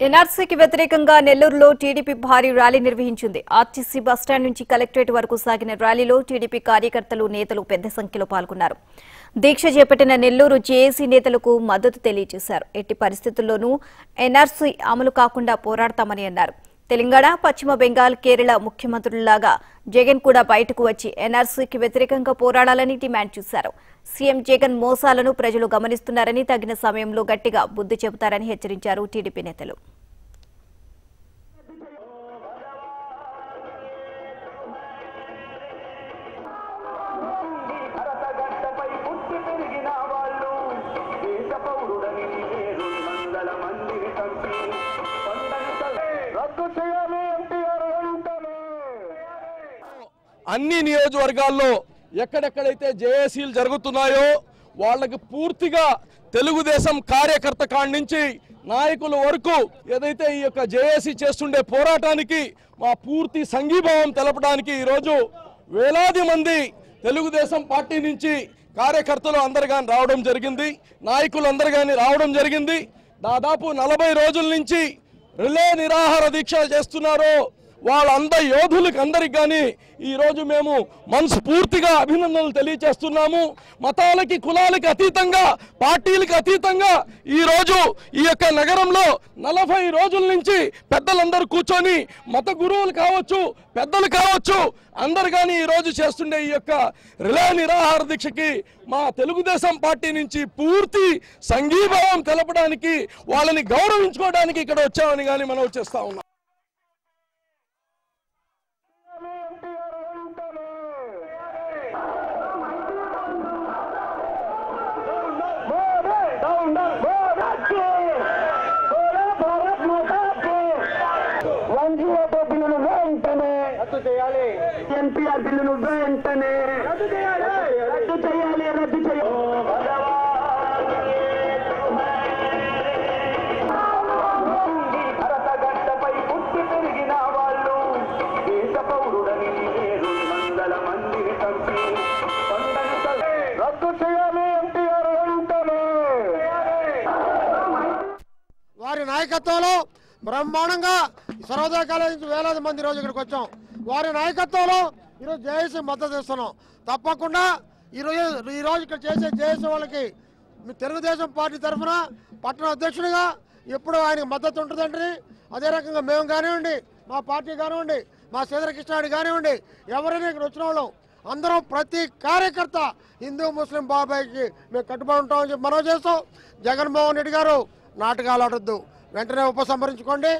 ఎన్ఆర్సీకి వ్యతిరేకంగా నెల్లూరులో టీడీపీ భారీ ర్యాలీ నిర్వహించింది. ఆర్టీసీ బస్టాండ్ నుంచి కలెక్టరేట్ వరకు సాగిన ర్యాలీలో టీడీపీ కార్యకర్తలు నేతలు పెద్ద సంఖ్యలో పాల్గొన్నారు. దీక్ష చేపట్టిన నెల్లూరు జేఏసీ నేతలకు మద్దతు తెలియజేశారు. ఎట్టి పరిస్థితుల్లోనూ ఎన్ఆర్సీ అమలు కాకుండా పోరాడతామని అన్నారు. తెలంగాణ పశ్చిమ బెంగాల్ కేరళ ముఖ్యమంత్రులలాగా జగన్ కూడా బయటకు వచ్చి ఎన్ఆర్సీకి వ్యతిరేకంగా పోరాడాలని డిమాండ్ చేశారు. సీఎం జగన్ మోసాలను ప్రజలు గమనిస్తున్నారని తగిన సమయంలో గట్టిగా బుద్ధి చెబుతారని హెచ్చరించారు టీడీపీ నేతలు. అన్ని నియోజకవర్గాల్లో ఎక్కడెక్కడైతే జేఏసీలు జరుగుతున్నాయో వాళ్ళకి పూర్తిగా తెలుగుదేశం కార్యకర్త కాడి నుంచి నాయకుల వరకు ఏదైతే ఈ యొక్క జేఏసీ చేస్తుండే పోరాటానికి మా పూర్తి సంఘీభావం తెలపడానికి ఈరోజు వేలాది మంది తెలుగుదేశం పార్టీ నుంచి కార్యకర్తలు అందరు కానీ రావడం జరిగింది. నాయకులు అందరు కానీ రావడం జరిగింది. దాదాపు నలభై రోజుల నుంచి రిలే నిరాహార దీక్ష చేస్తున్నారు వాళ్ళంద యోధులకు అందరికి కానీ ఈరోజు మేము మనస్ఫూర్తిగా అభినందనలు తెలియచేస్తున్నాము. మతాలకి కులాలకి అతీతంగా పార్టీలకు అతీతంగా ఈరోజు ఈ యొక్క నగరంలో నలభై రోజుల నుంచి పెద్దలందరూ కూర్చొని మత గురువులు కావచ్చు పెద్దలు కావచ్చు అందరు కానీ ఈరోజు చేస్తుండే ఈ యొక్క రిలే నిరాహార దీక్షకి మా తెలుగుదేశం పార్టీ నుంచి పూర్తి సంఘీభావం తెలపడానికి వాళ్ళని గౌరవించుకోవడానికి ఇక్కడ వచ్చామని కానీ మనం చేస్తా ఉన్నాం. రద్దు చేయాలి. ఎన్టీఆర్ బిల్లును వెంటనే రద్దు చేయాలి. రద్దు చేయాలి రద్దు చేయాలి. వారి నాయకత్వంలో బ్రహ్మాండంగా సర్వోదయ కాలేజ్ నుంచి వేలాది మంది ఈరోజు ఇక్కడికి వచ్చాం. వారి నాయకత్వంలో ఈరోజు జేఏసీ మద్దతు ఇస్తున్నాం తప్పకుండా ఈరోజు ఈరోజు ఇక్కడ చేసే జేఏసీ వాళ్ళకి మీ తెలుగుదేశం పార్టీ తరఫున పట్టణ అధ్యక్షుడిగా ఎప్పుడు ఆయనకు మద్దతు ఉంటుందండి. అదే రకంగా మేము కానివ్వండి మా పార్టీ కానివ్వండి మా శ్రీధరకృష్ణారెడ్డి కానివ్వండి ఎవరైనా ఇక్కడ వచ్చిన వాళ్ళం అందరం ప్రతి కార్యకర్త హిందూ ముస్లిం బాబాయ్కి మేము కట్టుబడి ఉంటామని చెప్పి మనం చేస్తాం. జగన్మోహన్ రెడ్డి గారు నాటకాలు ఆడొద్దు. వెంటనే ఉపసంహరించుకోండి.